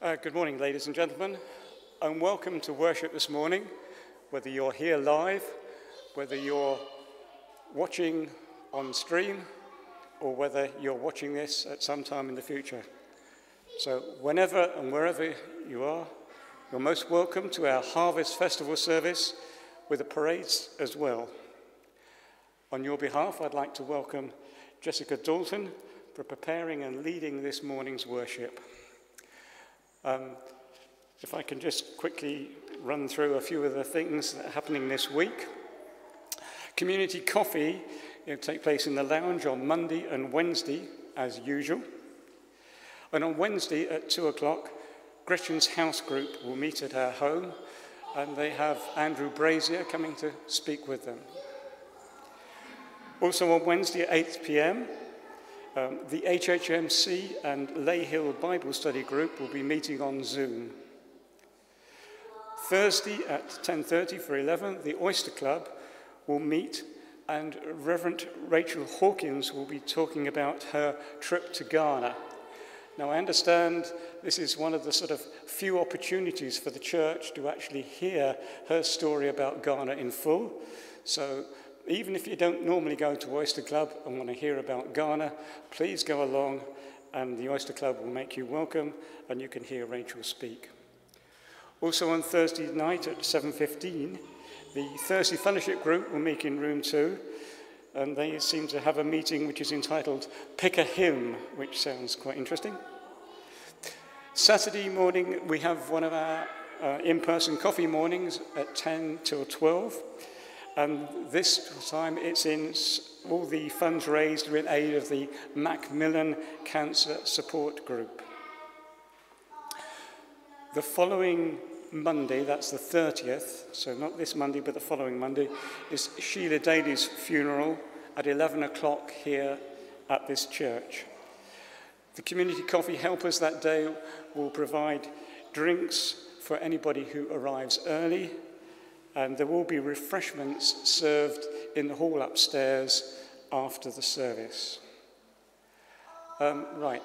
Uh, good morning, ladies and gentlemen, and welcome to worship this morning, whether you're here live, whether you're watching on stream, or whether you're watching this at some time in the future. So, whenever and wherever you are, you're most welcome to our Harvest Festival service with the parades as well. On your behalf, I'd like to welcome Jessica Dalton for preparing and leading this morning's worship. Um, if I can just quickly run through a few of the things that are happening this week. Community coffee will take place in the lounge on Monday and Wednesday, as usual. And on Wednesday at 2 o'clock, Gretchen's house group will meet at our home, and they have Andrew Brazier coming to speak with them. Also on Wednesday at 8 p.m., um, the HHMC and Lay Hill Bible Study Group will be meeting on Zoom. Thursday at 10.30 for 11, the Oyster Club will meet and Reverend Rachel Hawkins will be talking about her trip to Ghana. Now, I understand this is one of the sort of few opportunities for the church to actually hear her story about Ghana in full. So even if you don't normally go to Oyster Club and want to hear about Ghana, please go along and the Oyster Club will make you welcome and you can hear Rachel speak. Also on Thursday night at 7.15, the Thursday Fellowship Group will meet in room two and they seem to have a meeting which is entitled Pick a Hymn, which sounds quite interesting. Saturday morning, we have one of our uh, in-person coffee mornings at 10 till 12. And this time it's in all the funds raised are in aid of the Macmillan Cancer Support Group. The following Monday, that's the 30th, so not this Monday, but the following Monday, is Sheila Daly's funeral at 11 o'clock here at this church. The community coffee helpers that day will provide drinks for anybody who arrives early and there will be refreshments served in the hall upstairs after the service. Um, right,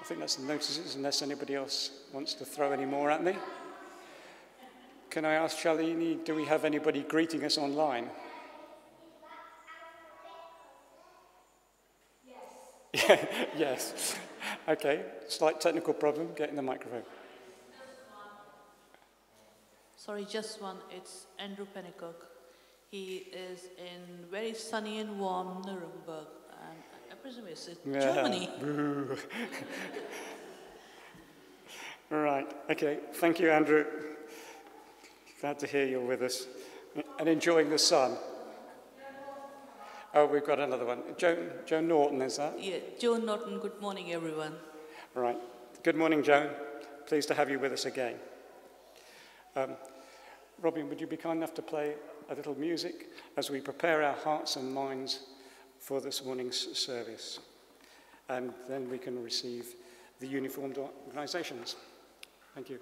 I think that's the notices, unless anybody else wants to throw any more at me. Can I ask Shalini, do we have anybody greeting us online? Yes. yes. Okay, slight technical problem getting the microphone. Sorry, just one. It's Andrew Pennycook. He is in very sunny and warm Nuremberg. And I presume it's in yeah. Germany. right. Okay. Thank you, Andrew. Glad to hear you're with us and enjoying the sun. Oh, we've got another one. Joan, Joan Norton, is that? Yeah, Joan Norton. Good morning, everyone. Right. Good morning, Joan. Pleased to have you with us again. Um, Robin, would you be kind enough to play a little music as we prepare our hearts and minds for this morning's service? And then we can receive the uniformed organisations. Thank you.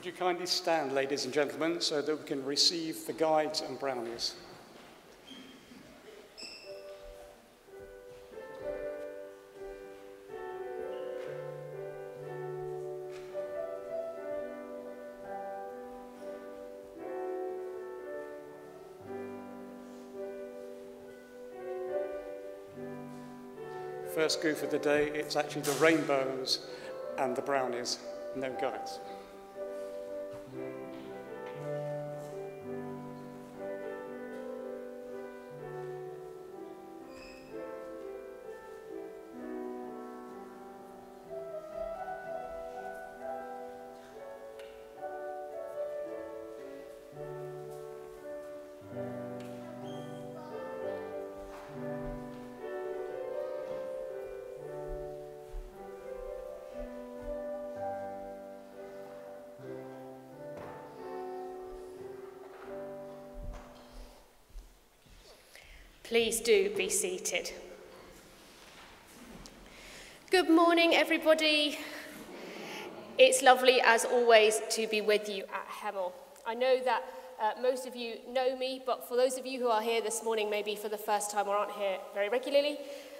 Would you kindly stand, ladies and gentlemen, so that we can receive the guides and brownies? First goof of the day, it's actually the rainbows and the brownies, no guides. Please do be seated. Good morning, everybody. It's lovely, as always, to be with you at Hemel. I know that uh, most of you know me, but for those of you who are here this morning, maybe for the first time or aren't here very regularly,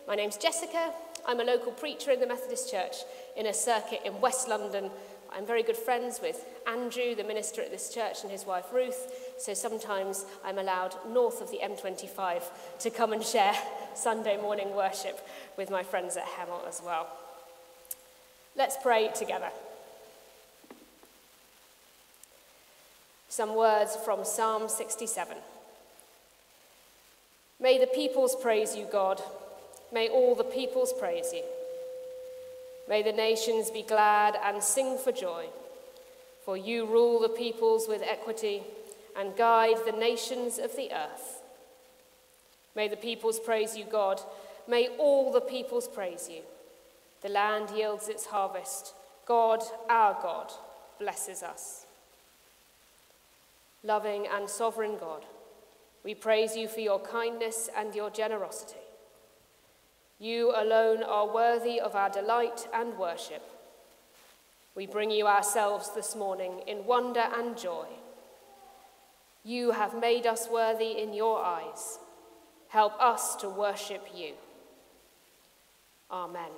my name's Jessica. I'm a local preacher in the Methodist Church in a circuit in West London. I'm very good friends with Andrew, the minister at this church, and his wife Ruth, so sometimes I'm allowed north of the M25 to come and share Sunday morning worship with my friends at Hemel as well. Let's pray together. Some words from Psalm 67. May the peoples praise you, God. May all the peoples praise you. May the nations be glad and sing for joy, for you rule the peoples with equity and guide the nations of the earth. May the peoples praise you, God. May all the peoples praise you. The land yields its harvest. God, our God, blesses us. Loving and sovereign God, we praise you for your kindness and your generosity. You alone are worthy of our delight and worship. We bring you ourselves this morning in wonder and joy You have made us worthy in your eyes. Help us to worship you. Amen.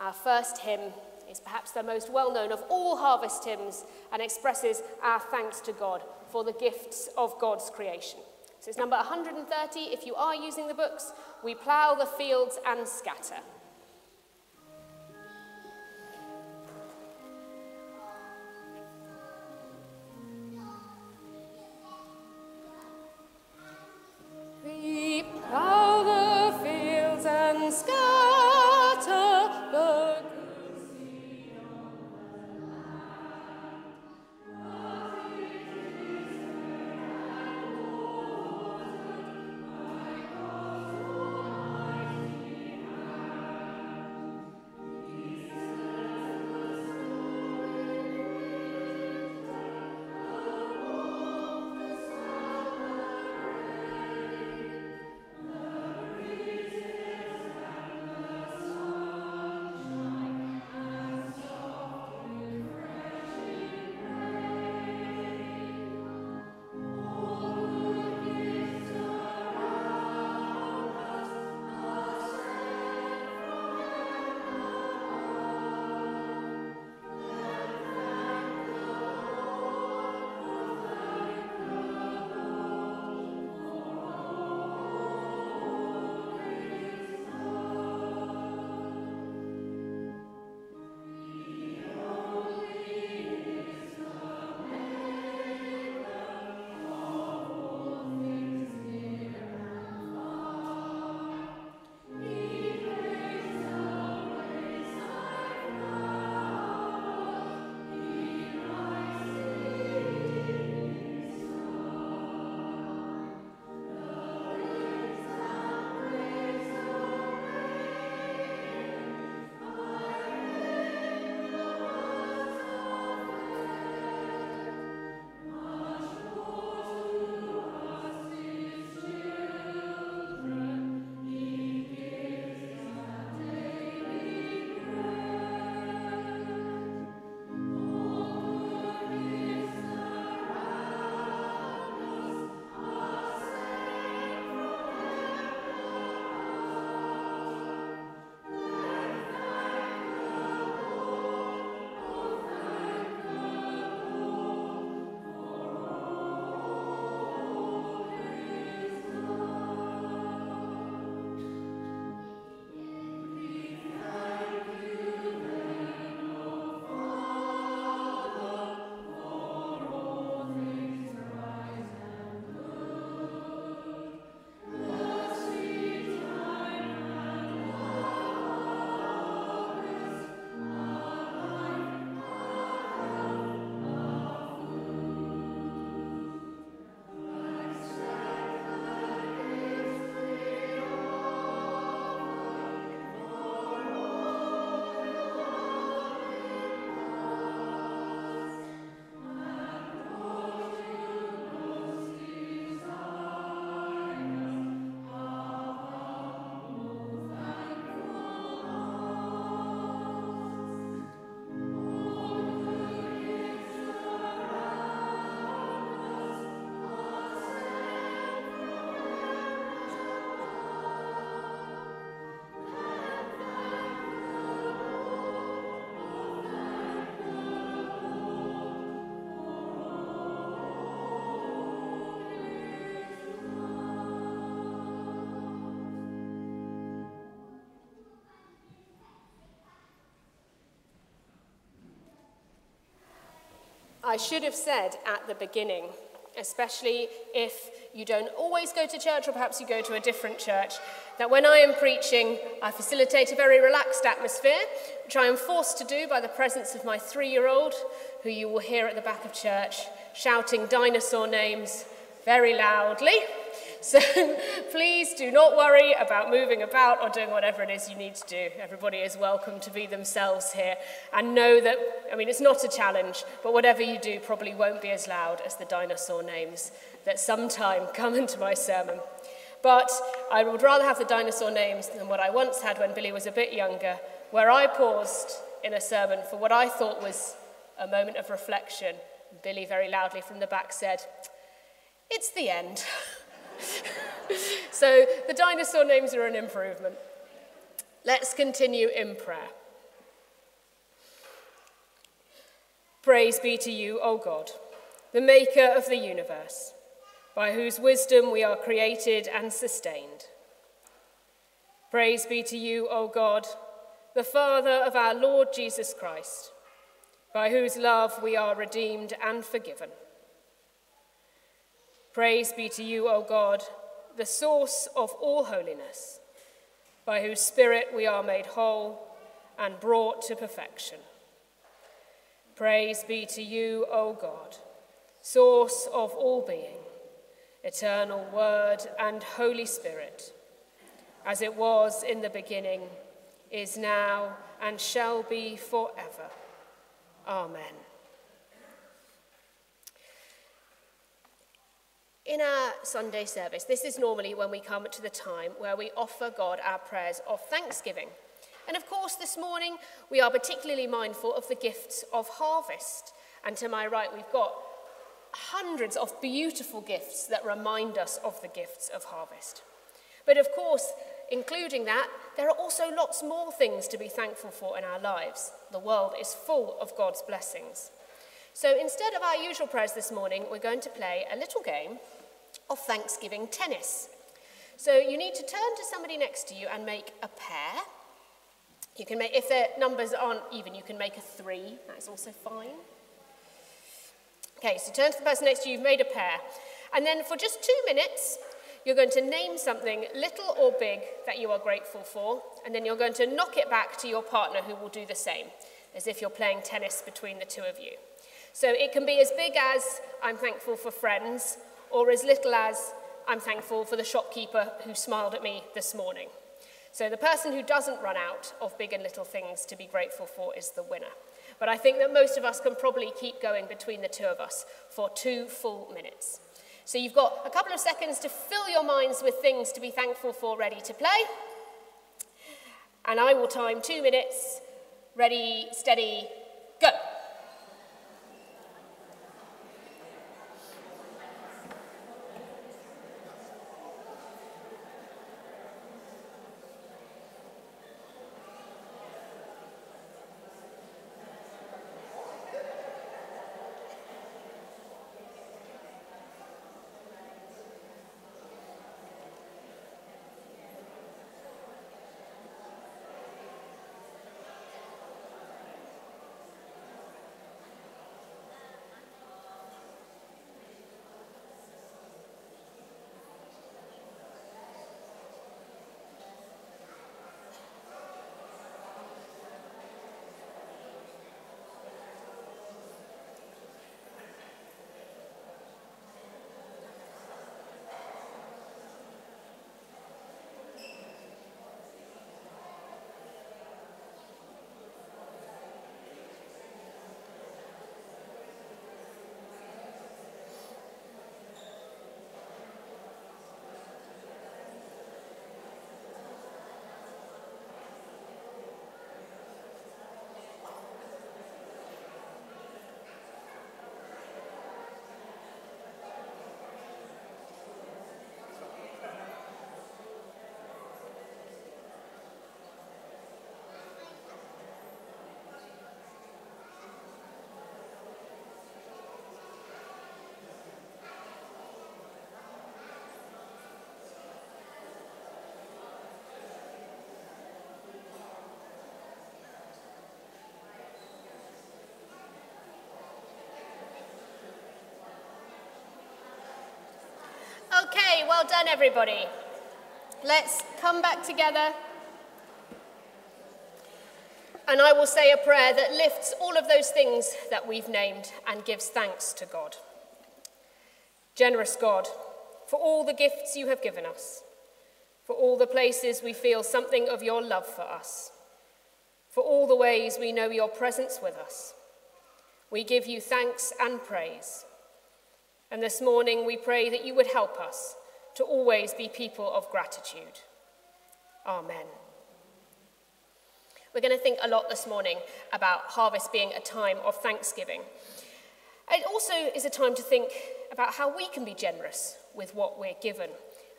Our first hymn is perhaps the most well known of all harvest hymns and expresses our thanks to God for the gifts of God's creation. So it's number 130. If you are using the books, we plough the fields and scatter. I should have said at the beginning, especially if you don't always go to church or perhaps you go to a different church, that when I am preaching, I facilitate a very relaxed atmosphere, which I am forced to do by the presence of my three year old, who you will hear at the back of church, shouting dinosaur names very loudly. So please do not worry about moving about or doing whatever it is you need to do. Everybody is welcome to be themselves here and know that, I mean, it's not a challenge, but whatever you do probably won't be as loud as the dinosaur names that sometime come into my sermon. But I would rather have the dinosaur names than what I once had when Billy was a bit younger, where I paused in a sermon for what I thought was a moment of reflection. Billy very loudly from the back said, It's the end. so the dinosaur names are an improvement. Let's continue in prayer. Praise be to you, O God, the maker of the universe, by whose wisdom we are created and sustained. Praise be to you, O God, the Father of our Lord Jesus Christ, by whose love we are redeemed and forgiven. Praise be to you, O God, the source of all holiness, by whose Spirit we are made whole and brought to perfection. Praise be to you, O God, source of all being, eternal Word and Holy Spirit, as it was in the beginning, is now, and shall be forever. Amen. In our Sunday service, this is normally when we come to the time where we offer God our prayers of thanksgiving. And of course, this morning we are particularly mindful of the gifts of harvest. And to my right, we've got hundreds of beautiful gifts that remind us of the gifts of harvest. But of course, including that, there are also lots more things to be thankful for in our lives. The world is full of God's blessings. So instead of our usual prayers this morning, we're going to play a little game of Thanksgiving tennis. So you need to turn to somebody next to you and make a pair. You can make, if their numbers aren't even, you can make a three. That's also fine. Okay, so turn to the person next to you, you've made a pair. And then for just two minutes, you're going to name something little or big that you are grateful for, and then you're going to knock it back to your partner who will do the same, as if you're playing tennis between the two of you. So it can be as big as I'm thankful for friends or as little as I'm thankful for the shopkeeper who smiled at me this morning. So the person who doesn't run out of big and little things to be grateful for is the winner. But I think that most of us can probably keep going between the two of us for two full minutes. So you've got a couple of seconds to fill your minds with things to be thankful for ready to play. And I will time two minutes. Ready, steady, go. Well done, everybody. Let's come back together. And I will say a prayer that lifts all of those things that we've named and gives thanks to God. Generous God, for all the gifts you have given us, for all the places we feel something of your love for us, for all the ways we know your presence with us. We give you thanks and praise. And this morning we pray that you would help us to always be people of gratitude. Amen. We're going to think a lot this morning about harvest being a time of thanksgiving. It also is a time to think about how we can be generous with what we're given.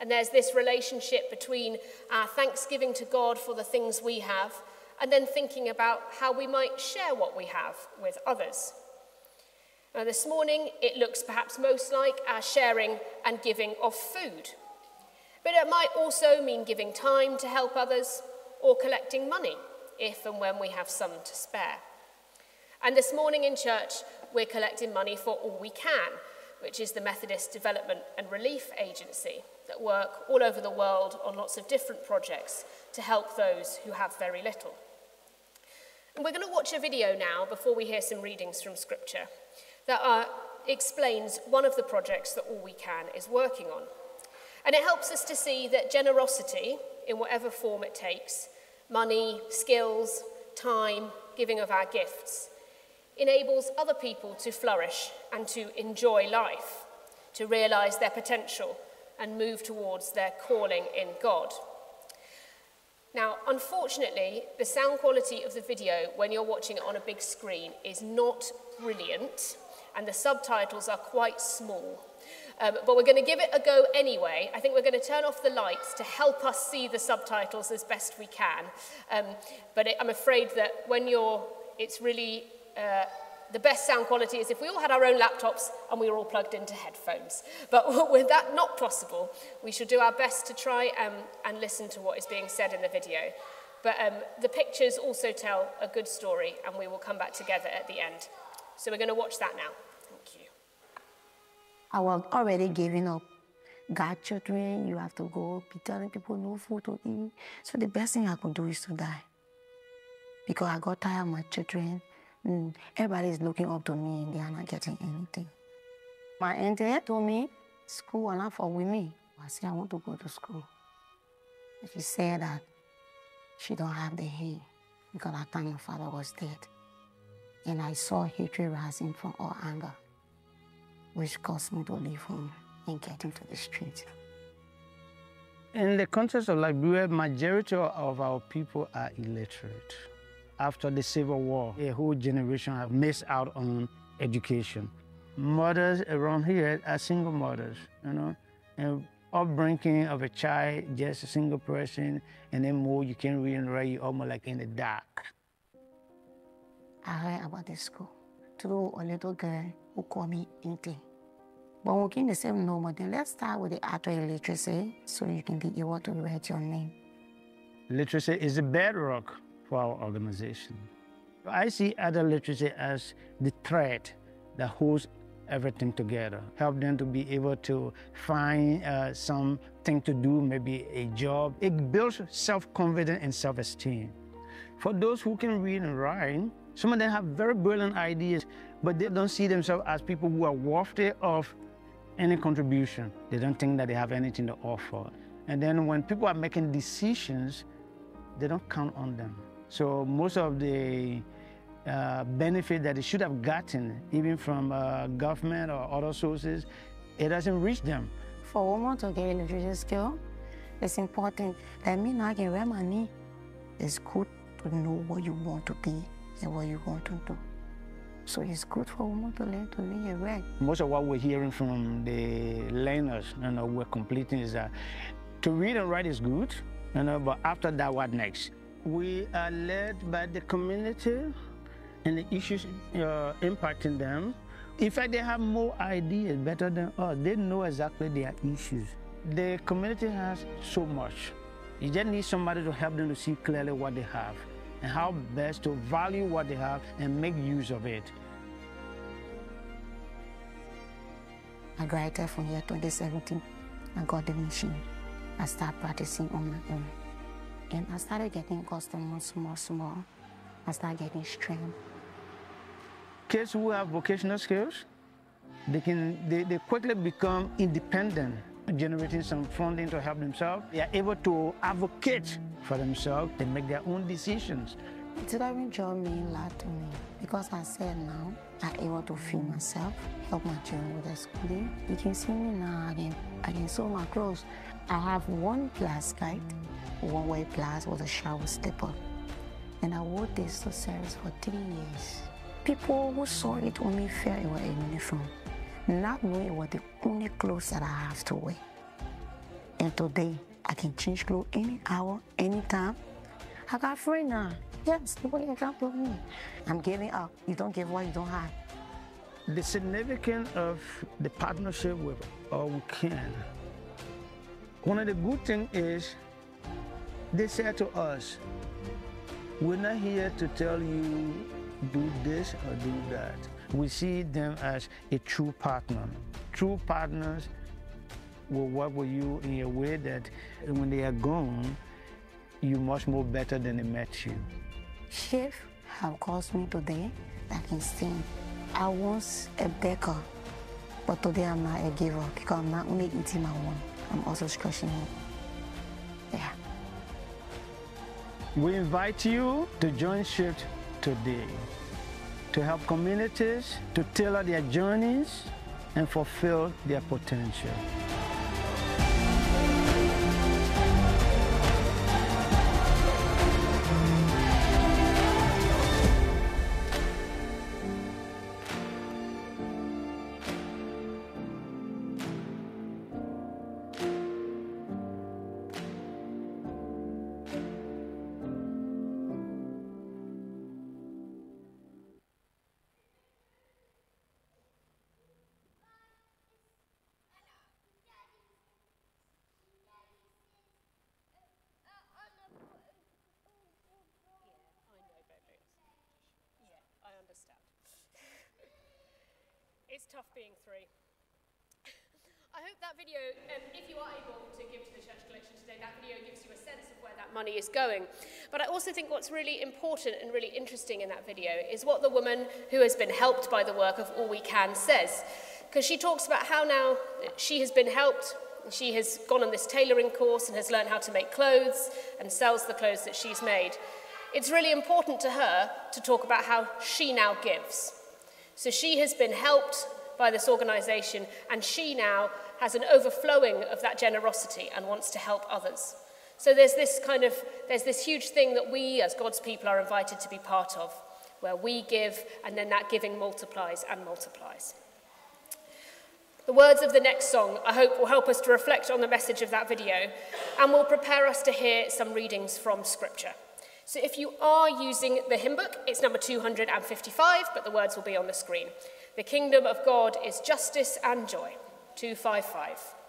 And there's this relationship between our thanksgiving to God for the things we have and then thinking about how we might share what we have with others. Now, this morning, it looks perhaps most like our sharing and giving of food. But it might also mean giving time to help others or collecting money if and when we have some to spare. And this morning in church, we're collecting money for All We Can, which is the Methodist Development and Relief Agency that work all over the world on lots of different projects to help those who have very little. And we're going to watch a video now before we hear some readings from Scripture. That explains one of the projects that All We Can is working on. And it helps us to see that generosity, in whatever form it takes, money, skills, time, giving of our gifts, enables other people to flourish and to enjoy life, to realize their potential and move towards their calling in God. Now, unfortunately, the sound quality of the video when you're watching it on a big screen is not brilliant and the subtitles are quite small. Um, but we're going to give it a go anyway. I think we're going to turn off the lights to help us see the subtitles as best we can. Um, but it, I'm afraid that when you're, it's really, uh, the best sound quality is if we all had our own laptops and we were all plugged into headphones. But with that not possible, we should do our best to try um, and listen to what is being said in the video. But um, the pictures also tell a good story and we will come back together at the end. So we're going to watch that now. Thank you. I was already giving up. Got children, you have to go be telling people no food to eat. So the best thing I could do is to die. Because I got tired of my children. Mm, everybody is looking up to me and they are not getting anything. My auntie told me, school are not for women. I said, I want to go to school. She said that she don't have the hay because at time my father was dead. And I saw hatred rising from all anger, which caused me to leave home and get into the street. In the context of Liberia, majority of our people are illiterate. After the Civil War, a whole generation have missed out on education. Mothers around here are single mothers, you know, and upbringing of a child, just a single person, and then more you can read and write, you almost like in the dark. I heard about the school through a little girl who called me Inkling. But we came the same but then let's start with the actual literacy so you can be able to write your name. Literacy is the bedrock for our organization. I see other literacy as the thread that holds everything together. Help them to be able to find uh, something to do, maybe a job. It builds self-confidence and self-esteem. For those who can read and write, some of them have very brilliant ideas, but they don't see themselves as people who are worthy of any contribution. They don't think that they have anything to offer. And then when people are making decisions, they don't count on them. So most of the uh, benefit that they should have gotten, even from uh, government or other sources, it doesn't reach them. For women to get literacy skill, it's important that me now can wear my knee. It's good to know what you want to be and what you want to do. So it's good for women to learn to read and write. Most of what we're hearing from the learners, you know, we're completing is that to read and write is good, you know, but after that, what next? We are led by the community and the issues uh, impacting them. In fact, they have more ideas better than us. They know exactly their issues. The community has so much. You just need somebody to help them to see clearly what they have and how best to value what they have and make use of it. I graduated from year 2017 I got the machine. I started practicing on my own. And I started getting customers small, small. I started getting strength. Kids who have vocational skills, they can they, they quickly become independent, generating some funding to help themselves. They are able to advocate for themselves. They make their own decisions. Tutoring job mean a lot to me because I said now I'm able to feed myself, help my children with their schooling. You can see me now, I can, I can sew my clothes. I have one glass kite, one white glass with a shower slipper. And I wore this to service for three years. People who saw it only felt it was a uniform, not knowing was the only clothes that I have to wear. And today, I can change clothes any hour, anytime. I got free now. Yes, nobody can to me. I'm giving up. You don't give what you don't have. The significance of the partnership with All We Can. One of the good things is they said to us, we're not here to tell you do this or do that. We see them as a true partner. True partners will work with you in a way that when they are gone, you're much more better than they met you. Chef have caused me today that I can sing. I was a baker, but today I'm not a giver because I'm not only eating my own, I'm also stretching it. Yeah. We invite you to join Shift today to help communities to tailor their journeys and fulfill their potential. It's tough being three. I hope that video, um, if you are able to give to the church collection today, that video gives you a sense of where that money is going. But I also think what's really important and really interesting in that video is what the woman who has been helped by the work of All We Can says. Because she talks about how now she has been helped, she has gone on this tailoring course and has learned how to make clothes and sells the clothes that she's made. It's really important to her to talk about how she now gives. So she has been helped by this organisation and she now has an overflowing of that generosity and wants to help others. So there's this kind of, there's this huge thing that we as God's people are invited to be part of, where we give and then that giving multiplies and multiplies. The words of the next song, I hope, will help us to reflect on the message of that video and will prepare us to hear some readings from Scripture. So if you are using the hymn book, it's number 255, but the words will be on the screen. The kingdom of God is justice and joy. 255.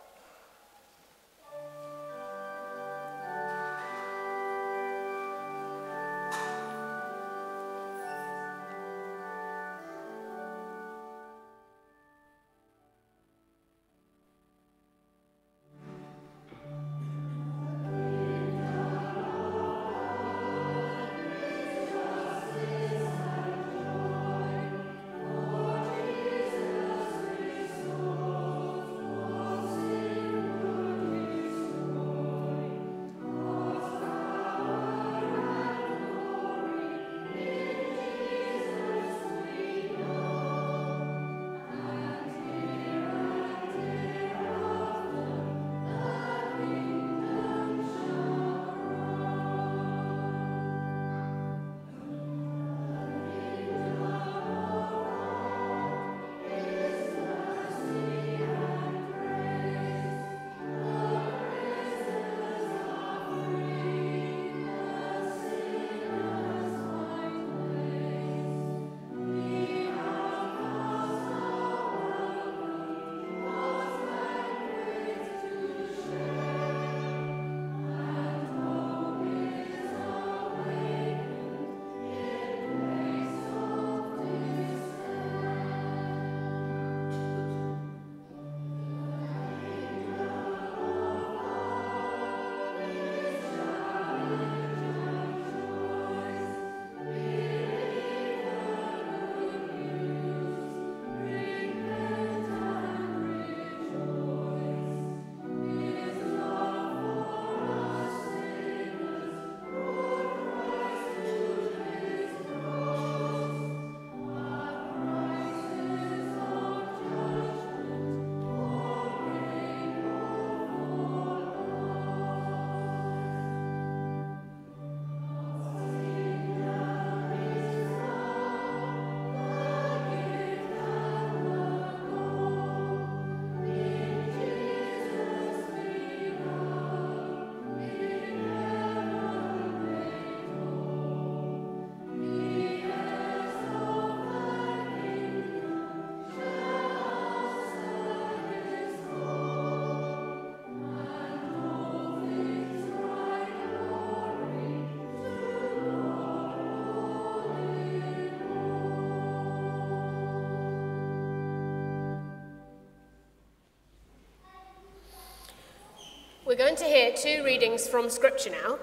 We're going to hear two readings from Scripture now.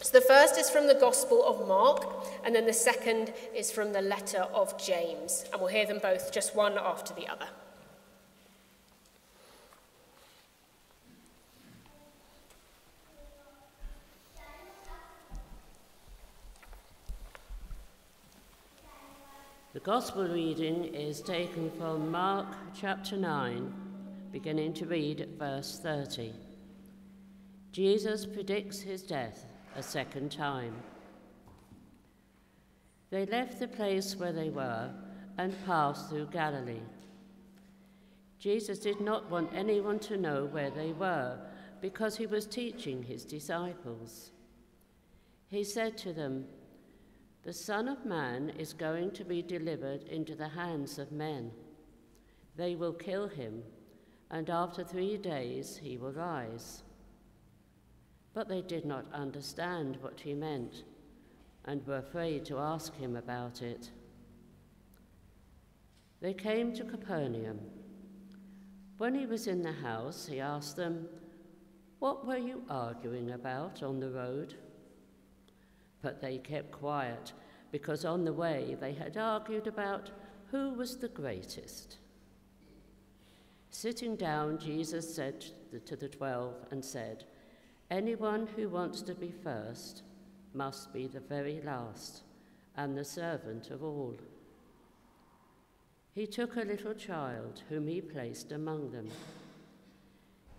So the first is from the Gospel of Mark, and then the second is from the letter of James. And we'll hear them both, just one after the other. The Gospel reading is taken from Mark chapter 9, beginning to read at verse 30. Jesus predicts his death a second time. They left the place where they were and passed through Galilee. Jesus did not want anyone to know where they were because he was teaching his disciples. He said to them, The Son of Man is going to be delivered into the hands of men. They will kill him, and after three days he will rise but they did not understand what he meant and were afraid to ask him about it. They came to Capernaum. When he was in the house, he asked them, What were you arguing about on the road? But they kept quiet because on the way they had argued about who was the greatest. Sitting down, Jesus said to the twelve and said, Anyone who wants to be first must be the very last and the servant of all. He took a little child whom he placed among them.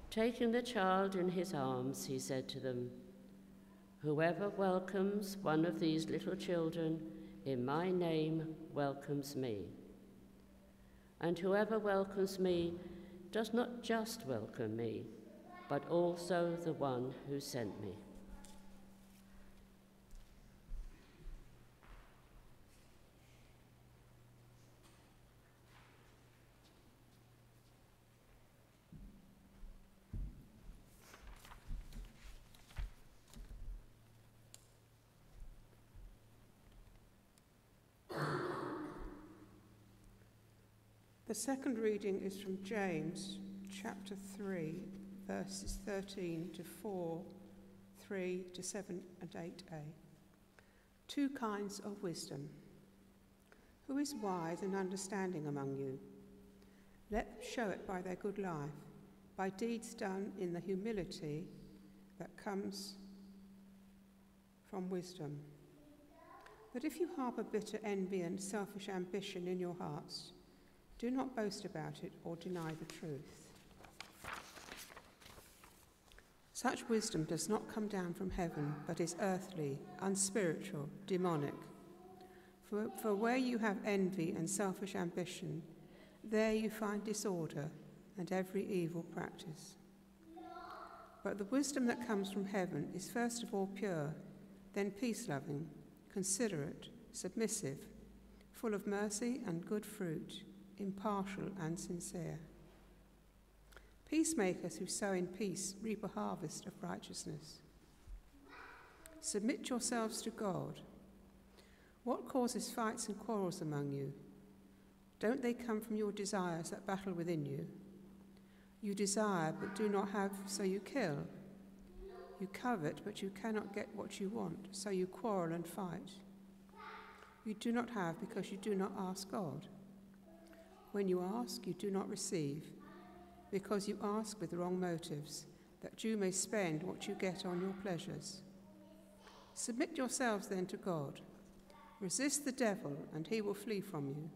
Taking the child in his arms, he said to them, Whoever welcomes one of these little children in my name welcomes me. And whoever welcomes me does not just welcome me but also the one who sent me. The second reading is from James chapter 3, verses 13 to 4, 3 to 7 and 8a. Two kinds of wisdom. Who is wise and understanding among you? Let them show it by their good life, by deeds done in the humility that comes from wisdom. But if you harbour bitter envy and selfish ambition in your hearts, do not boast about it or deny the truth. Such wisdom does not come down from heaven, but is earthly, unspiritual, demonic. For, for where you have envy and selfish ambition, there you find disorder and every evil practice. But the wisdom that comes from heaven is first of all pure, then peace loving, considerate, submissive, full of mercy and good fruit, impartial and sincere. Peacemakers who sow in peace reap a harvest of righteousness. Submit yourselves to God. What causes fights and quarrels among you? Don't they come from your desires that battle within you? You desire but do not have, so you kill. You covet but you cannot get what you want, so you quarrel and fight. You do not have because you do not ask God. When you ask, you do not receive because you ask with wrong motives, that you may spend what you get on your pleasures. Submit yourselves then to God. Resist the devil, and he will flee from you.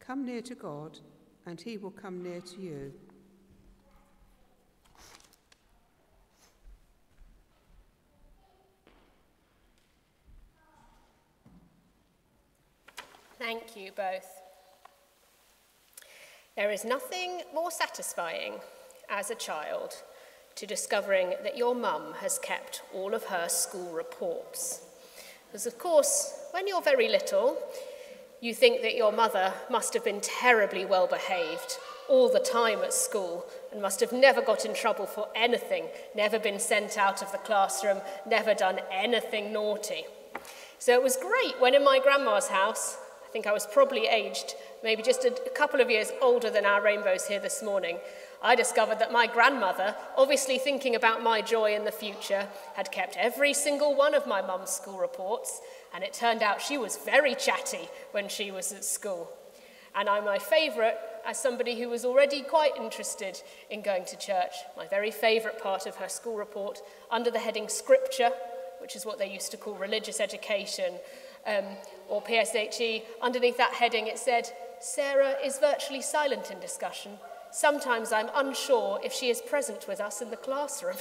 Come near to God, and he will come near to you. Thank you both. There is nothing more satisfying as a child to discovering that your mum has kept all of her school reports. Because, of course, when you're very little, you think that your mother must have been terribly well behaved all the time at school and must have never got in trouble for anything, never been sent out of the classroom, never done anything naughty. So it was great when in my grandma's house, think I was probably aged, maybe just a, a couple of years older than our rainbows here this morning, I discovered that my grandmother, obviously thinking about my joy in the future, had kept every single one of my mum's school reports, and it turned out she was very chatty when she was at school. And I'm my favourite as somebody who was already quite interested in going to church. My very favourite part of her school report, under the heading Scripture, which is what they used to call religious education, um, or PSHE, underneath that heading it said, Sarah is virtually silent in discussion. Sometimes I'm unsure if she is present with us in the classroom.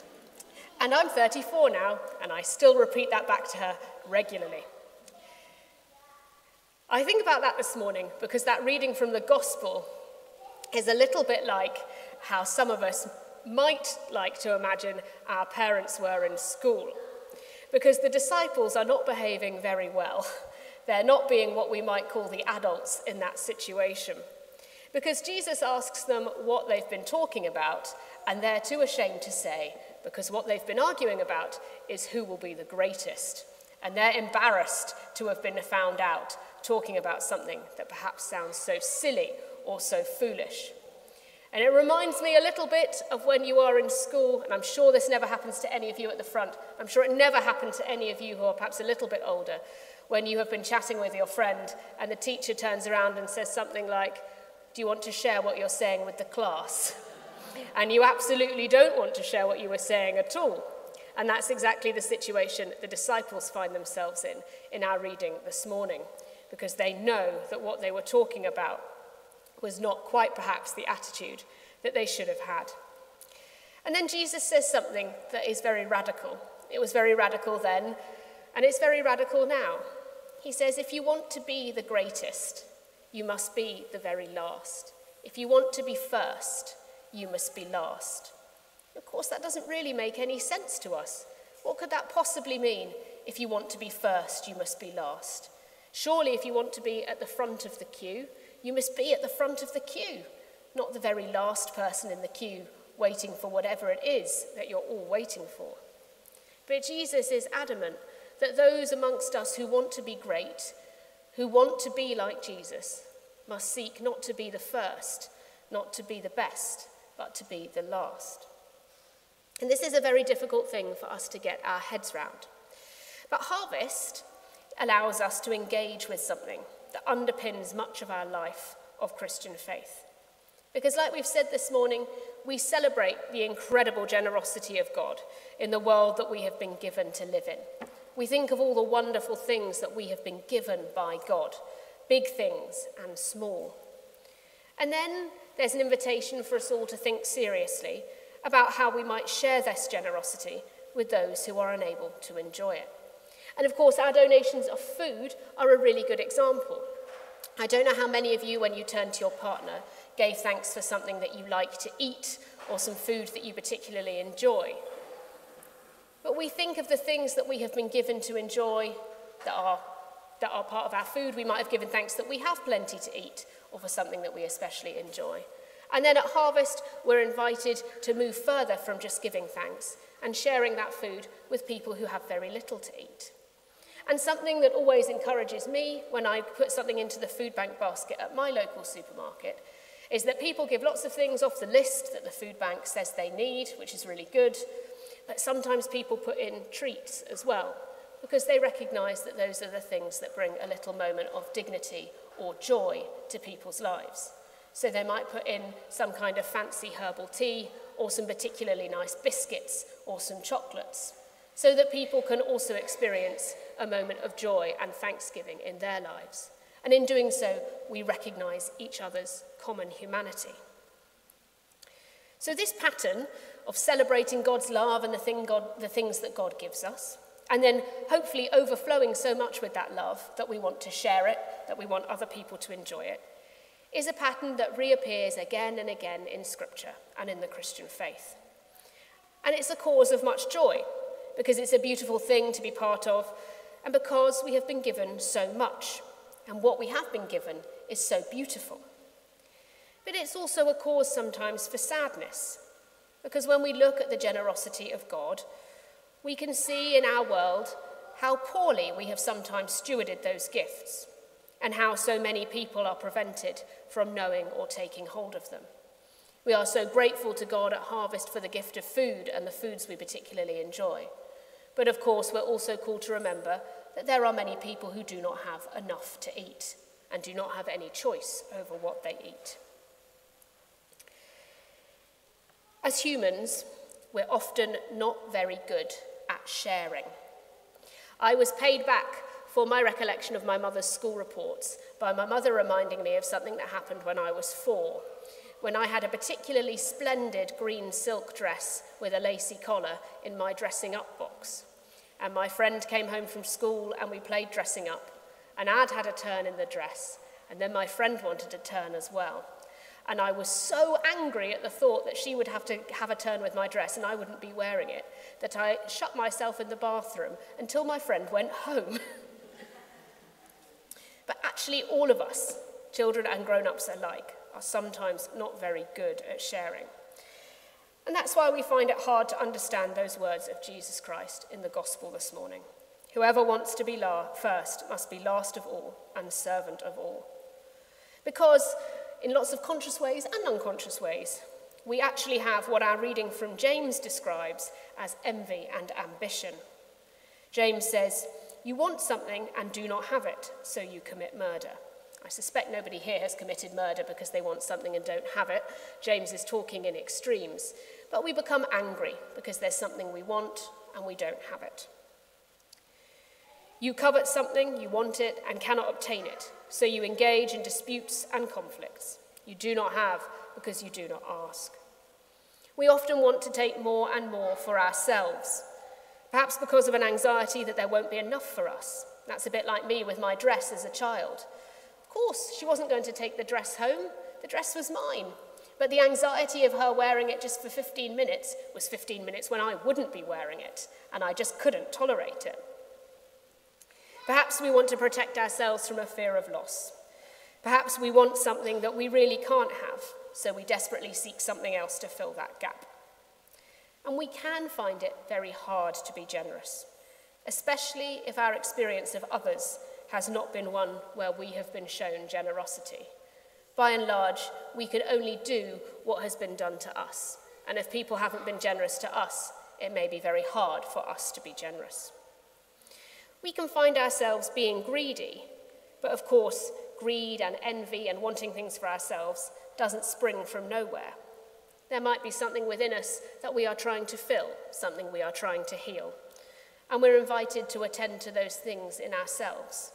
and I'm 34 now, and I still repeat that back to her regularly. I think about that this morning because that reading from the Gospel is a little bit like how some of us might like to imagine our parents were in school. Because the disciples are not behaving very well. They're not being what we might call the adults in that situation. Because Jesus asks them what they've been talking about, and they're too ashamed to say, because what they've been arguing about is who will be the greatest. And they're embarrassed to have been found out talking about something that perhaps sounds so silly or so foolish. And it reminds me a little bit of when you are in school, and I'm sure this never happens to any of you at the front. I'm sure it never happened to any of you who are perhaps a little bit older, when you have been chatting with your friend and the teacher turns around and says something like, do you want to share what you're saying with the class? And you absolutely don't want to share what you were saying at all. And that's exactly the situation the disciples find themselves in in our reading this morning, because they know that what they were talking about was not quite perhaps the attitude that they should have had. And then Jesus says something that is very radical. It was very radical then, and it's very radical now. He says, If you want to be the greatest, you must be the very last. If you want to be first, you must be last. Of course, that doesn't really make any sense to us. What could that possibly mean? If you want to be first, you must be last. Surely, if you want to be at the front of the queue, you must be at the front of the queue, not the very last person in the queue waiting for whatever it is that you're all waiting for. But Jesus is adamant that those amongst us who want to be great who want to be like Jesus must seek not to be the first, not to be the best, but to be the last. And this is a very difficult thing for us to get our heads round. But harvest allows us to engage with something that underpins much of our life of Christian faith. Because, like we've said this morning, we celebrate the incredible generosity of God in the world that we have been given to live in. We think of all the wonderful things that we have been given by God, big things and small. And then there's an invitation for us all to think seriously about how we might share this generosity with those who are unable to enjoy it. And of course, our donations of food are a really good example. I don't know how many of you, when you turned to your partner, gave thanks for something that you like to eat or some food that you particularly enjoy. But we think of the things that we have been given to enjoy that are, that are part of our food. We might have given thanks that we have plenty to eat or for something that we especially enjoy. And then at harvest, we're invited to move further from just giving thanks and sharing that food with people who have very little to eat. And something that always encourages me when I put something into the food bank basket at my local supermarket is that people give lots of things off the list that the food bank says they need, which is really good. But sometimes people put in treats as well, because they recognise that those are the things that bring a little moment of dignity or joy to people's lives. So they might put in some kind of fancy herbal tea or some particularly nice biscuits or some chocolates so that people can also experience a moment of joy and thanksgiving in their lives. And in doing so, we recognise each other's common humanity. So, this pattern of celebrating God's love and the, thing God, the things that God gives us, and then hopefully overflowing so much with that love that we want to share it, that we want other people to enjoy it, is a pattern that reappears again and again in Scripture and in the Christian faith. And it's a cause of much joy because it's a beautiful thing to be part of and because we have been given so much. And what we have been given is so beautiful. But it's also a cause sometimes for sadness, because when we look at the generosity of God, we can see in our world how poorly we have sometimes stewarded those gifts. and how so many people are prevented from knowing or taking hold of them. We are so grateful to God at Harvest for the gift of food and the foods we particularly enjoy. But of course, we're also called to remember that there are many people who do not have enough to eat and do not have any choice over what they eat. As humans, we're often not very good at sharing. I was paid back for my recollection of my mother's school reports by my mother reminding me of something that happened when I was four. When I had a particularly splendid green silk dress with a lacy collar in my dressing up box. And my friend came home from school and we played dressing up. And Ad had a turn in the dress, and then my friend wanted a turn as well. And I was so angry at the thought that she would have to have a turn with my dress and I wouldn't be wearing it that I shut myself in the bathroom until my friend went home. but actually, all of us, children and grown ups alike, are sometimes not very good at sharing. And that's why we find it hard to understand those words of Jesus Christ in the gospel this morning. Whoever wants to be la- first must be last of all and servant of all. Because, in lots of conscious ways and unconscious ways, we actually have what our reading from James describes as envy and ambition. James says, You want something and do not have it, so you commit murder. I suspect nobody here has committed murder because they want something and don't have it. James is talking in extremes. But we become angry because there's something we want and we don't have it. You covet something, you want it, and cannot obtain it. So you engage in disputes and conflicts. You do not have because you do not ask. We often want to take more and more for ourselves, perhaps because of an anxiety that there won't be enough for us. That's a bit like me with my dress as a child course, she wasn't going to take the dress home. The dress was mine. But the anxiety of her wearing it just for 15 minutes was 15 minutes when I wouldn't be wearing it, and I just couldn't tolerate it. Perhaps we want to protect ourselves from a fear of loss. Perhaps we want something that we really can't have, so we desperately seek something else to fill that gap. And we can find it very hard to be generous, especially if our experience of others has not been one where we have been shown generosity. By and large, we can only do what has been done to us. And if people haven't been generous to us, it may be very hard for us to be generous. We can find ourselves being greedy, but of course, greed and envy and wanting things for ourselves doesn't spring from nowhere. There might be something within us that we are trying to fill, something we are trying to heal. And we're invited to attend to those things in ourselves.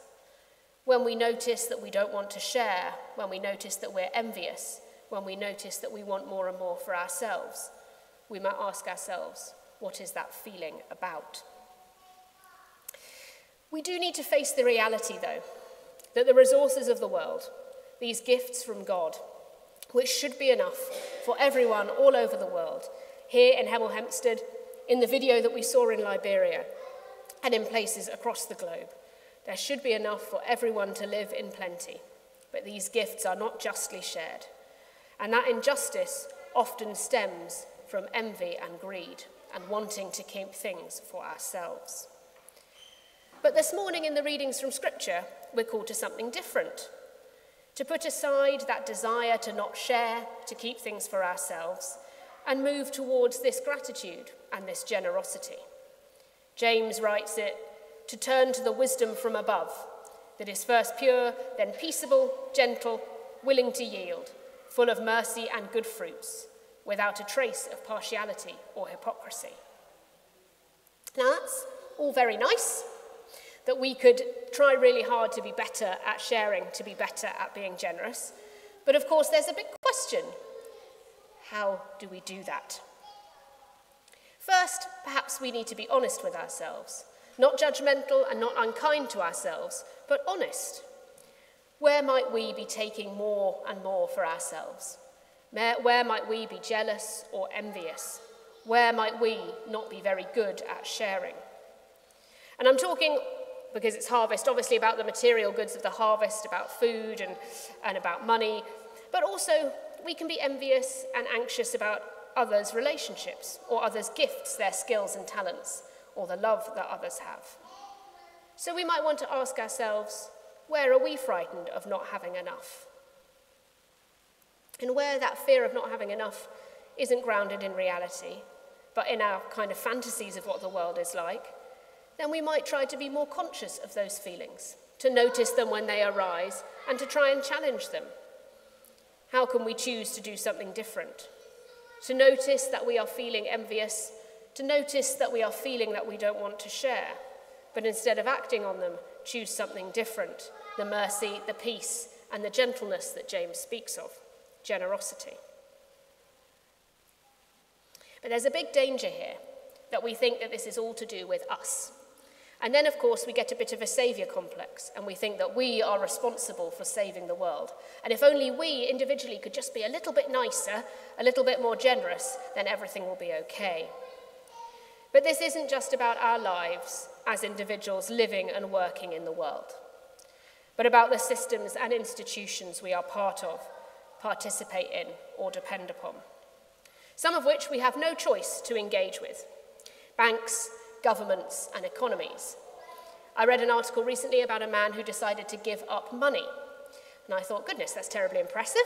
When we notice that we don't want to share, when we notice that we're envious, when we notice that we want more and more for ourselves, we might ask ourselves, what is that feeling about? We do need to face the reality, though, that the resources of the world, these gifts from God, which should be enough for everyone all over the world, here in Hemel Hempstead, in the video that we saw in Liberia, and in places across the globe, there should be enough for everyone to live in plenty, but these gifts are not justly shared. And that injustice often stems from envy and greed and wanting to keep things for ourselves. But this morning in the readings from Scripture, we're called to something different. To put aside that desire to not share, to keep things for ourselves, and move towards this gratitude and this generosity. James writes it to turn to the wisdom from above, that is first pure, then peaceable, gentle, willing to yield, full of mercy and good fruits, without a trace of partiality or hypocrisy. Now, that's all very nice, that we could try really hard to be better at sharing, to be better at being generous. But of course, there's a big question how do we do that? First, perhaps we need to be honest with ourselves. not judgmental and not unkind to ourselves, but honest. Where might we be taking more and more for ourselves? Where might we be jealous or envious? Where might we not be very good at sharing? And I'm talking, because it's harvest, obviously about the material goods of the harvest, about food and, and about money, but also we can be envious and anxious about others' relationships or others' gifts, their skills and talents or the love that others have. So we might want to ask ourselves, where are we frightened of not having enough? And where that fear of not having enough isn't grounded in reality, but in our kind of fantasies of what the world is like, then we might try to be more conscious of those feelings, to notice them when they arise, and to try and challenge them. How can we choose to do something different? To notice that we are feeling envious to notice that we are feeling that we don't want to share, but instead of acting on them, choose something different the mercy, the peace, and the gentleness that James speaks of generosity. But there's a big danger here that we think that this is all to do with us. And then, of course, we get a bit of a saviour complex and we think that we are responsible for saving the world. And if only we individually could just be a little bit nicer, a little bit more generous, then everything will be okay. But this isn't just about our lives as individuals living and working in the world, but about the systems and institutions we are part of, participate in, or depend upon. Some of which we have no choice to engage with banks, governments, and economies. I read an article recently about a man who decided to give up money. And I thought, goodness, that's terribly impressive.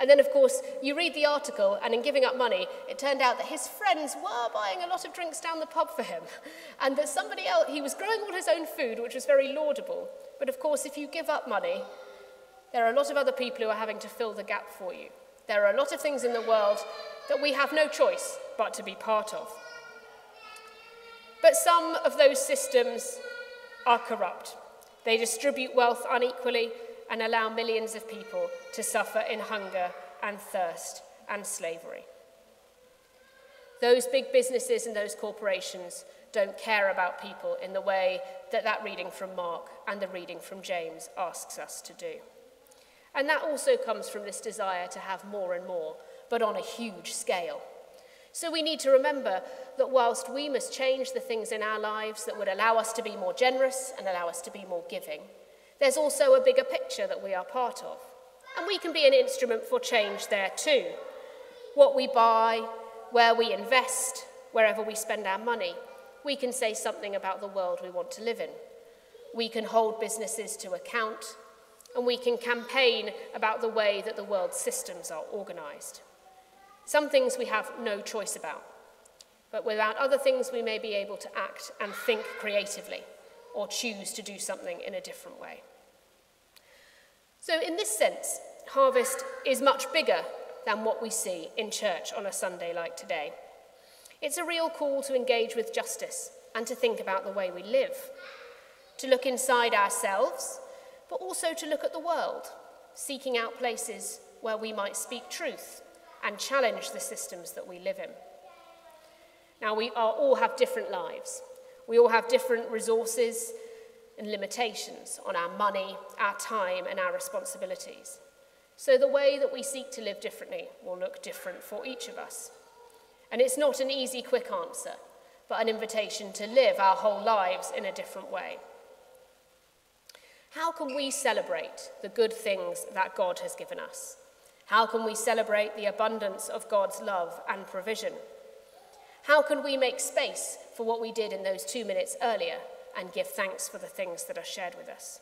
And then, of course, you read the article, and in giving up money, it turned out that his friends were buying a lot of drinks down the pub for him, and that somebody else, he was growing all his own food, which was very laudable. But of course, if you give up money, there are a lot of other people who are having to fill the gap for you. There are a lot of things in the world that we have no choice but to be part of. But some of those systems are corrupt. They distribute wealth unequally and allow millions of people to suffer in hunger and thirst and slavery. Those big businesses and those corporations don't care about people in the way that that reading from Mark and the reading from James asks us to do. And that also comes from this desire to have more and more, but on a huge scale. So we need to remember that whilst we must change the things in our lives that would allow us to be more generous and allow us to be more giving, there's also a bigger picture that we are part of. And we can be an instrument for change there too. What we buy, where we invest, wherever we spend our money, we can say something about the world we want to live in. We can hold businesses to account, and we can campaign about the way that the world's systems are organised. Some things we have no choice about, but without other things, we may be able to act and think creatively or choose to do something in a different way. So in this sense, harvest is much bigger than what we see in church on a Sunday like today. It's a real call to engage with justice and to think about the way we live, to look inside ourselves, but also to look at the world, seeking out places where we might speak truth and challenge the systems that we live in. Now, we are, all have different lives. We all have different resources and limitations on our money, our time, and our responsibilities. So, the way that we seek to live differently will look different for each of us. And it's not an easy, quick answer, but an invitation to live our whole lives in a different way. How can we celebrate the good things that God has given us? How can we celebrate the abundance of God's love and provision? How can we make space for what we did in those two minutes earlier and give thanks for the things that are shared with us?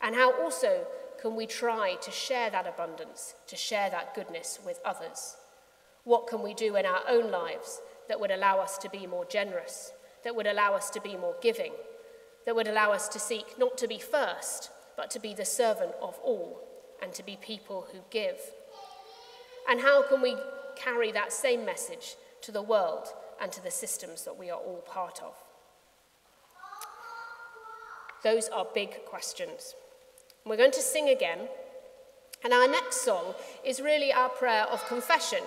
And how also can we try to share that abundance, to share that goodness with others? What can we do in our own lives that would allow us to be more generous, that would allow us to be more giving, that would allow us to seek not to be first, but to be the servant of all and to be people who give? And how can we carry that same message to the world and to the systems that we are all part of? Those are big questions. We're going to sing again, and our next song is really our prayer of confession,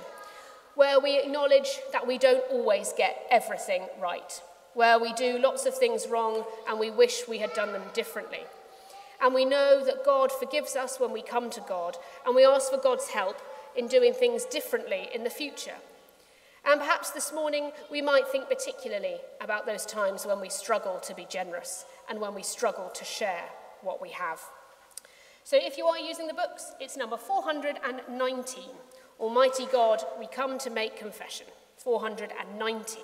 where we acknowledge that we don't always get everything right, where we do lots of things wrong and we wish we had done them differently. And we know that God forgives us when we come to God, and we ask for God's help in doing things differently in the future. And perhaps this morning we might think particularly about those times when we struggle to be generous and when we struggle to share what we have. So if you are using the books, it's number 419. Almighty God, we come to make confession. 419.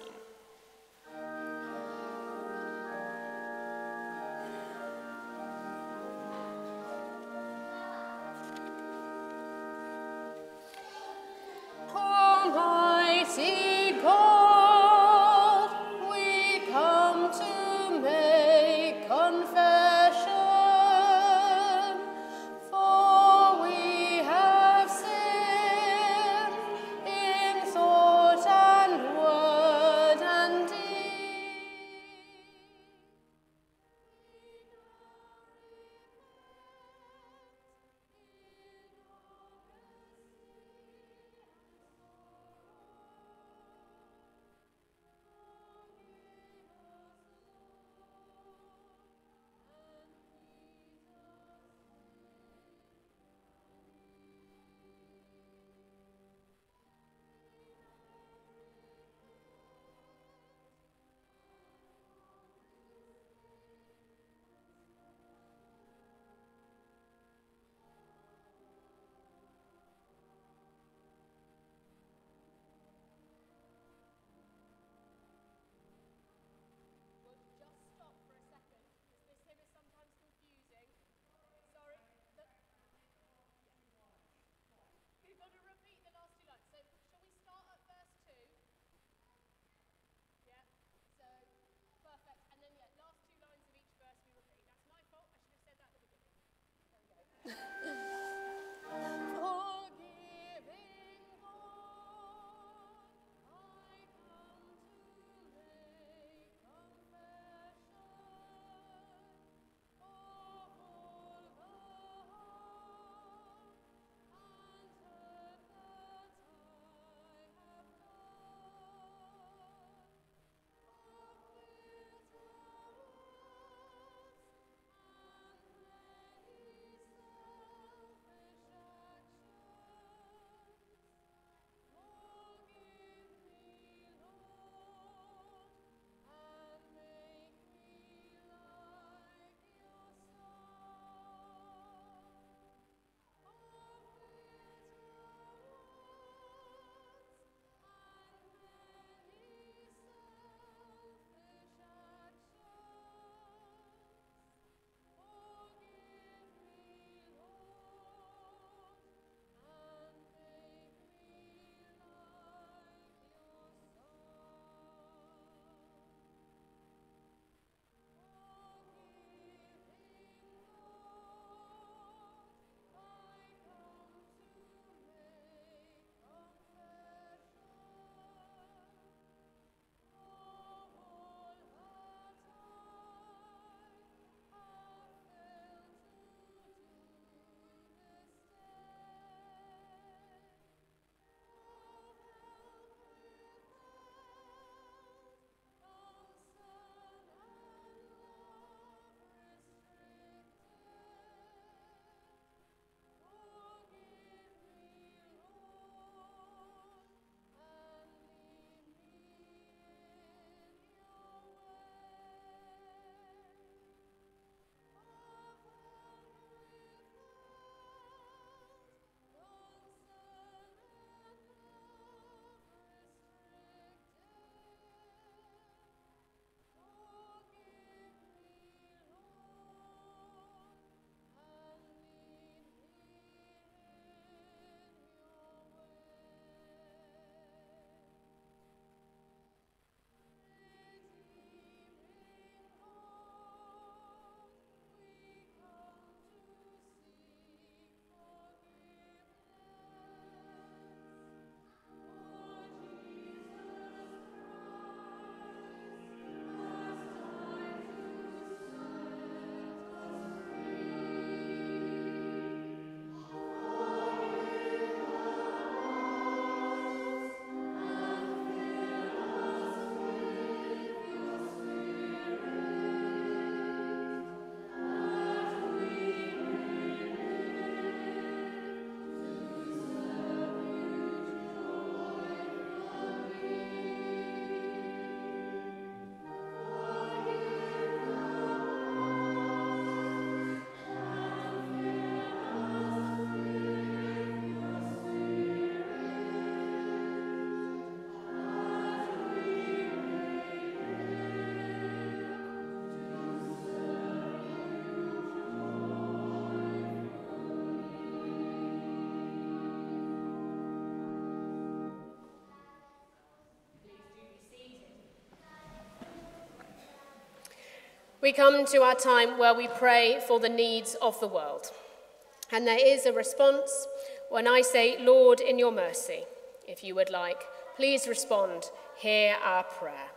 We come to our time where we pray for the needs of the world. And there is a response when I say, Lord, in your mercy, if you would like, please respond, hear our prayer.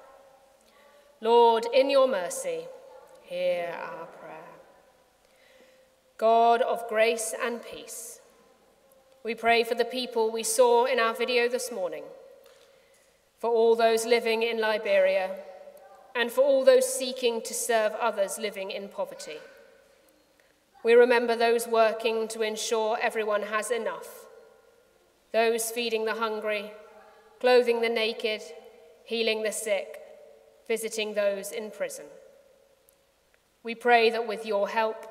Lord, in your mercy, hear our prayer. God of grace and peace, we pray for the people we saw in our video this morning, for all those living in Liberia, and for all those seeking to serve others living in poverty. We remember those working to ensure everyone has enough, those feeding the hungry, clothing the naked, healing the sick, visiting those in prison. We pray that with your help,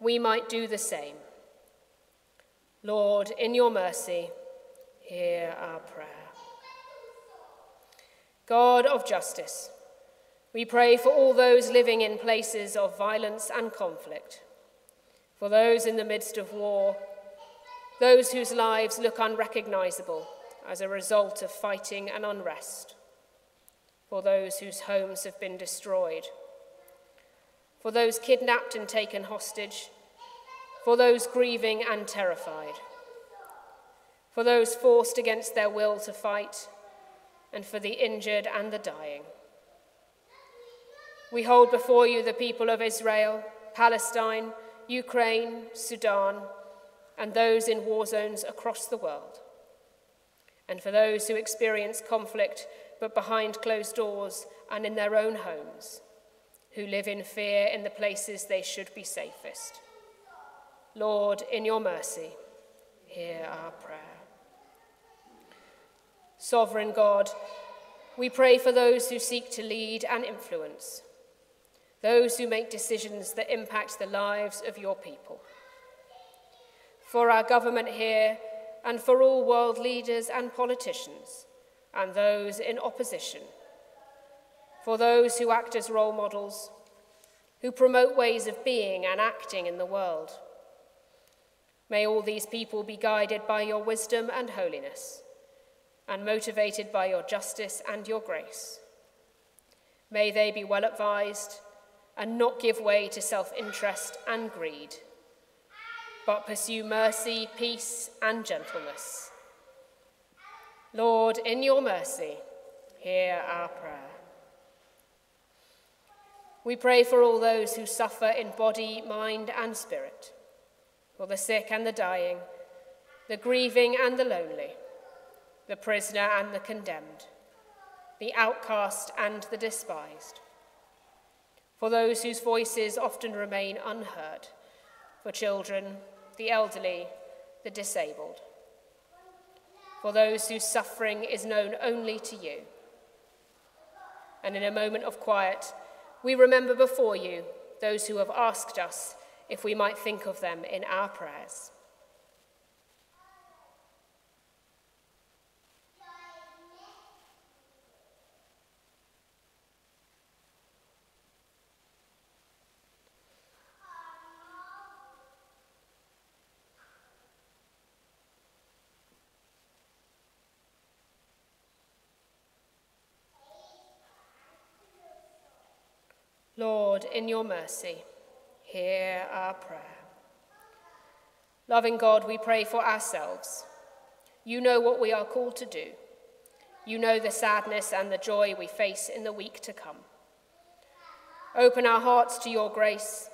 we might do the same. Lord, in your mercy, hear our prayer. God of justice, we pray for all those living in places of violence and conflict for those in the midst of war, those whose lives look unrecognizable as a result of fighting and unrest, for those whose homes have been destroyed, for those kidnapped and taken hostage, for those grieving and terrified, for those forced against their will to fight, and for the injured and the dying. We hold before you the people of Israel, Palestine, Ukraine, Sudan, and those in war zones across the world. And for those who experience conflict but behind closed doors and in their own homes, who live in fear in the places they should be safest. Lord, in your mercy, hear our prayer. Sovereign God, we pray for those who seek to lead and influence those who make decisions that impact the lives of your people. For our government here, and for all world leaders and politicians, and those in opposition. For those who act as role models, who promote ways of being and acting in the world. May all these people be guided by your wisdom and holiness, and motivated by your justice and your grace. May they be well advised and not give way to self interest and greed, but pursue mercy, peace, and gentleness. Lord, in your mercy, hear our prayer. We pray for all those who suffer in body, mind, and spirit, for the sick and the dying, the grieving and the lonely, the prisoner and the condemned, the outcast and the despised for those whose voices often remain unheard, for children, the elderly, the disabled, for those whose suffering is known only to you. And in a moment of quiet, we remember before you those who have asked us if we might think of them in our prayers. Lord, in your mercy, hear our prayer. Loving God, we pray for ourselves. You know what we are called to do. You know the sadness and the joy we face in the week to come. Open our hearts to your grace.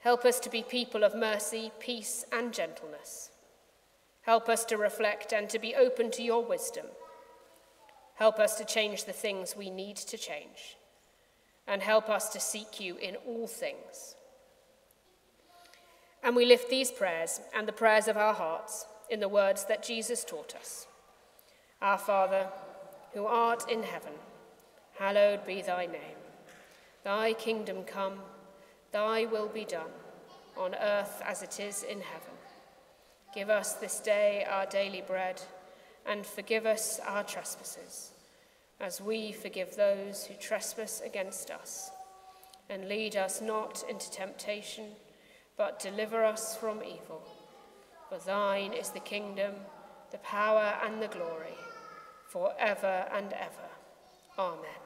Help us to be people of mercy, peace, and gentleness. Help us to reflect and to be open to your wisdom. Help us to change the things we need to change and help us to seek you in all things. And we lift these prayers and the prayers of our hearts in the words that Jesus taught us Our Father, who art in heaven, hallowed be thy name. Thy kingdom come, thy will be done, on earth as it is in heaven. Give us this day our daily bread, and forgive us our trespasses as we forgive those who trespass against us. And lead us not into temptation, but deliver us from evil. For thine is the kingdom, the power, and the glory, for ever and ever. Amen.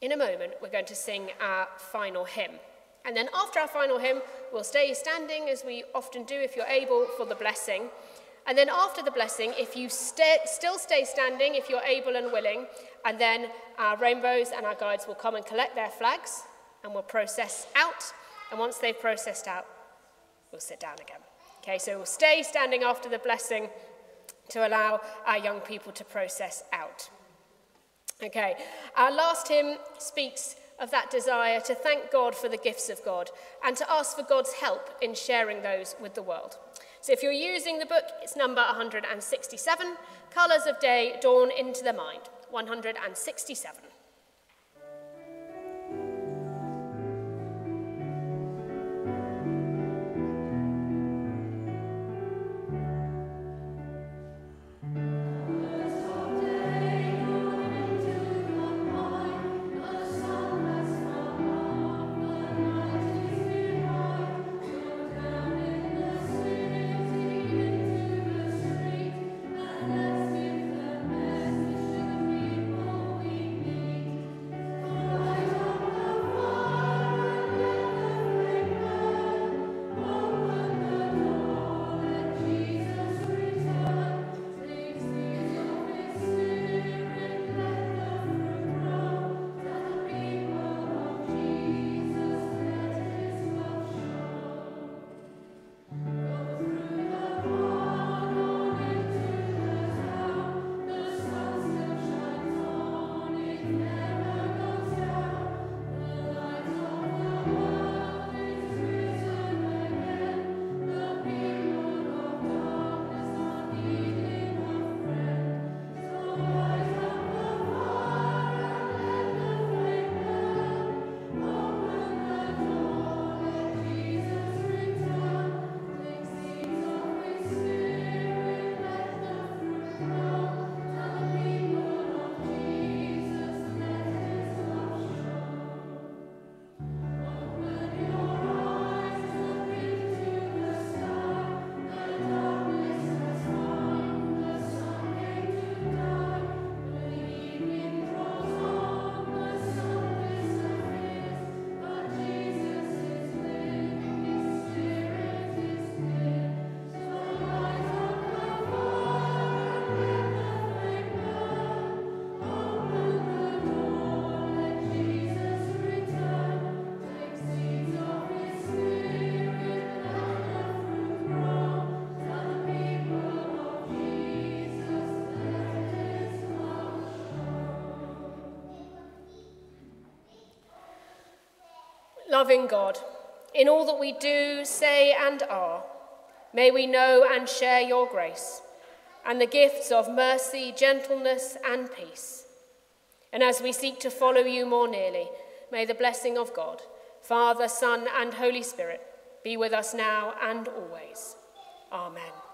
In a moment, we're going to sing our final hymn. And then after our final hymn, we'll stay standing as we often do if you're able for the blessing. And then after the blessing, if you still stay standing, if you're able and willing, and then our rainbows and our guides will come and collect their flags and we'll process out. And once they've processed out, we'll sit down again. Okay, so we'll stay standing after the blessing to allow our young people to process out. Okay, our last hymn speaks of that desire to thank God for the gifts of God and to ask for God's help in sharing those with the world. So if you're using the book, it's number 167, Colours of Day Dawn into the Mind, 167. Loving God, in all that we do, say, and are, may we know and share your grace and the gifts of mercy, gentleness, and peace. And as we seek to follow you more nearly, may the blessing of God, Father, Son, and Holy Spirit be with us now and always. Amen.